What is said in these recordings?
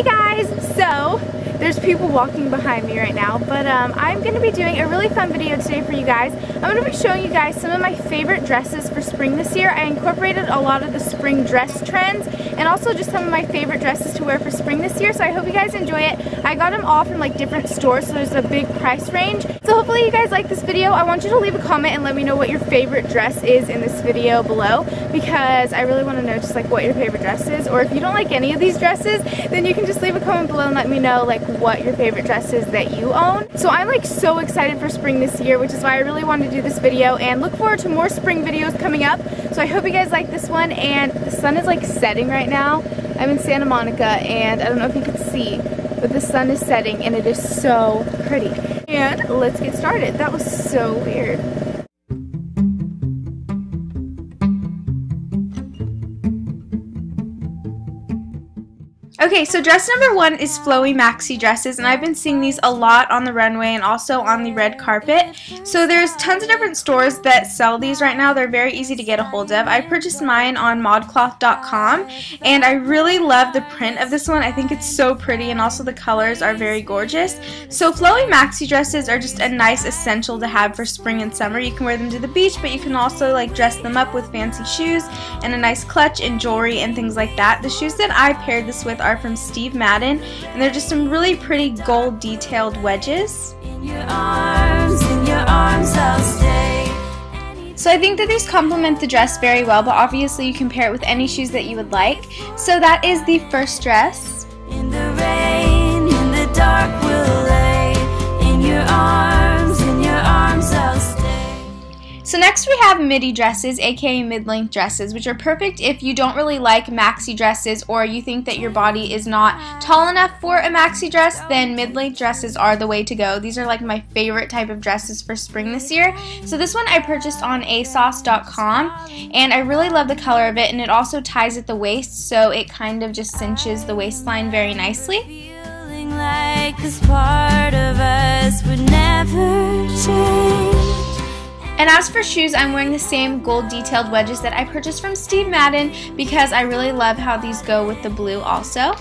Hey guys! So, there's people walking behind me right now, but um, I'm going to be doing a really fun video today for you guys. I'm going to be showing you guys some of my favorite dresses for spring this year. I incorporated a lot of the spring dress trends and also just some of my favorite dresses to wear for spring this year, so I hope you guys enjoy it. I got them all from like different stores, so there's a big price range. So hopefully you guys like this video. I want you to leave a comment and let me know what your favorite dress is in this video below because I really want to know just like what your favorite dress is, or if you don't like any of these dresses, then you can just leave a comment below and let me know like what your favorite dress is that you own. So I'm like so excited for spring this year, which is why I really wanted to do this video and look forward to more spring videos coming up. So I hope you guys like this one and the sun is like setting right now. I'm in Santa Monica and I don't know if you can see, but the sun is setting and it is so pretty. And let's get started. That was so weird. Okay, so dress number one is flowy maxi dresses, and I've been seeing these a lot on the runway and also on the red carpet. So there's tons of different stores that sell these right now. They're very easy to get a hold of. I purchased mine on modcloth.com, and I really love the print of this one. I think it's so pretty, and also the colors are very gorgeous. So flowy maxi dresses are just a nice essential to have for spring and summer. You can wear them to the beach, but you can also like dress them up with fancy shoes and a nice clutch and jewelry and things like that. The shoes that I paired this with are are from Steve Madden, and they're just some really pretty gold detailed wedges. Arms, so I think that these complement the dress very well, but obviously you can pair it with any shoes that you would like. So that is the first dress. In the rain, in the dark, we'll lay in your arms, So next we have midi dresses, aka mid-length dresses, which are perfect if you don't really like maxi dresses or you think that your body is not tall enough for a maxi dress, then mid-length dresses are the way to go. These are like my favorite type of dresses for spring this year. So this one I purchased on ASOS.com and I really love the color of it and it also ties at the waist so it kind of just cinches the waistline very nicely. And as for shoes, I'm wearing the same gold detailed wedges that I purchased from Steve Madden because I really love how these go with the blue also.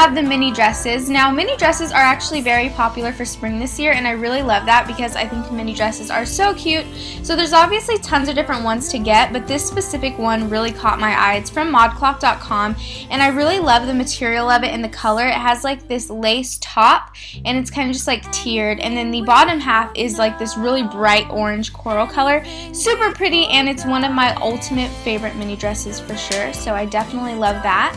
Have the mini dresses. Now mini dresses are actually very popular for spring this year and I really love that because I think mini dresses are so cute. So there's obviously tons of different ones to get but this specific one really caught my eye. It's from modcloth.com and I really love the material of it and the color. It has like this lace top and it's kind of just like tiered and then the bottom half is like this really bright orange coral color. Super pretty and it's one of my ultimate favorite mini dresses for sure so I definitely love that.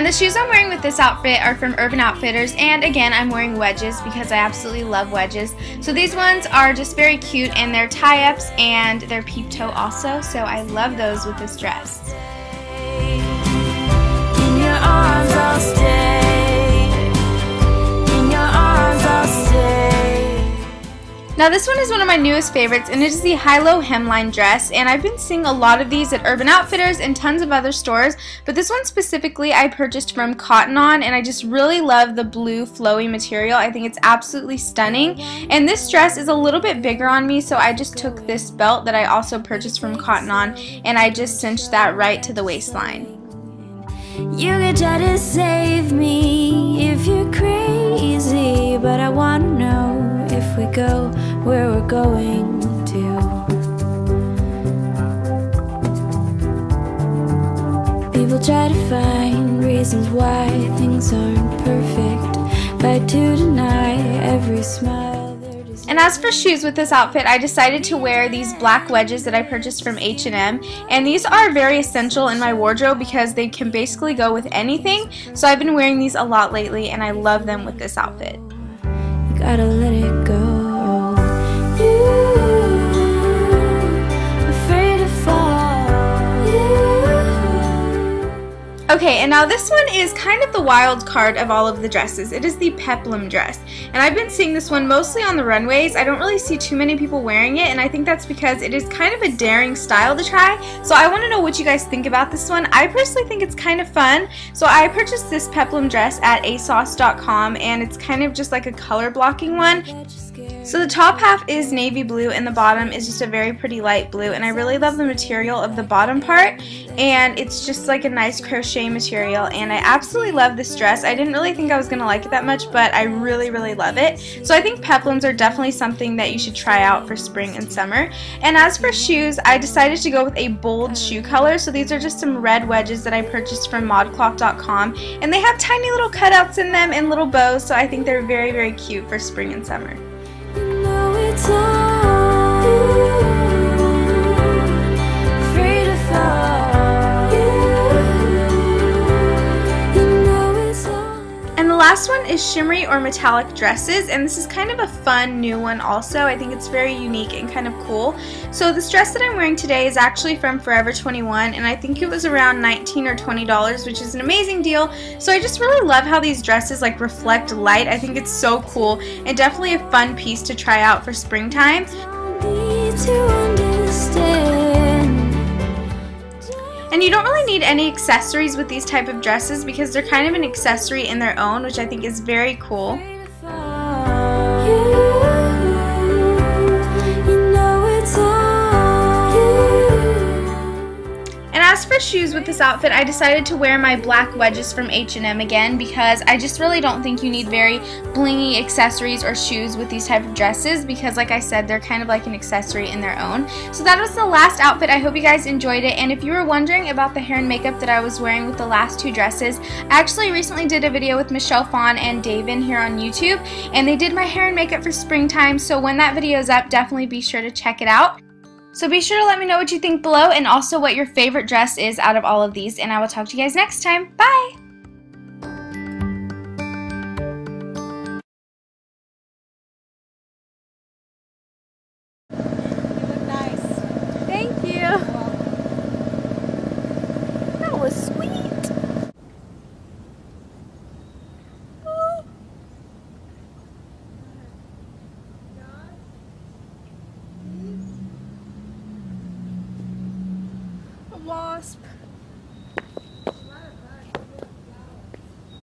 And the shoes I'm wearing with this outfit are from Urban Outfitters and again I'm wearing wedges because I absolutely love wedges. So these ones are just very cute and they're tie-ups and they're peep toe also so I love those with this dress. Now this one is one of my newest favorites and it is the high-low hemline dress and I've been seeing a lot of these at Urban Outfitters and tons of other stores but this one specifically I purchased from Cotton On and I just really love the blue flowy material. I think it's absolutely stunning and this dress is a little bit bigger on me so I just took this belt that I also purchased from Cotton On and I just cinched that right to the waistline. You could try to save me if you're crazy but I wanna know we go where we're going to. People try to find reasons why things aren't perfect, but to deny every smile. And as for shoes with this outfit, I decided to wear these black wedges that I purchased from H&M. And these are very essential in my wardrobe because they can basically go with anything. So I've been wearing these a lot lately and I love them with this outfit. You gotta let it go. Okay, and now this one is kind of the wild card of all of the dresses. It is the peplum dress. And I've been seeing this one mostly on the runways. I don't really see too many people wearing it, and I think that's because it is kind of a daring style to try. So I want to know what you guys think about this one. I personally think it's kind of fun. So I purchased this peplum dress at asos.com, and it's kind of just like a color blocking one. So the top half is navy blue and the bottom is just a very pretty light blue and I really love the material of the bottom part and it's just like a nice crochet material and I absolutely love this dress. I didn't really think I was going to like it that much but I really really love it. So I think peplums are definitely something that you should try out for spring and summer. And as for shoes, I decided to go with a bold shoe color. So these are just some red wedges that I purchased from modcloth.com and they have tiny little cutouts in them and little bows so I think they're very very cute for spring and summer. 走 last one is shimmery or metallic dresses and this is kind of a fun new one also. I think it's very unique and kind of cool. So this dress that I'm wearing today is actually from Forever 21 and I think it was around 19 or $20 which is an amazing deal. So I just really love how these dresses like reflect light. I think it's so cool and definitely a fun piece to try out for springtime. And you don't really need any accessories with these type of dresses because they're kind of an accessory in their own, which I think is very cool. For shoes with this outfit, I decided to wear my black wedges from H&M again because I just really don't think you need very blingy accessories or shoes with these type of dresses because like I said, they're kind of like an accessory in their own. So that was the last outfit. I hope you guys enjoyed it. And if you were wondering about the hair and makeup that I was wearing with the last two dresses, I actually recently did a video with Michelle Phan and Davin here on YouTube. And they did my hair and makeup for springtime. So when that video is up, definitely be sure to check it out. So be sure to let me know what you think below and also what your favorite dress is out of all of these. And I will talk to you guys next time. Bye!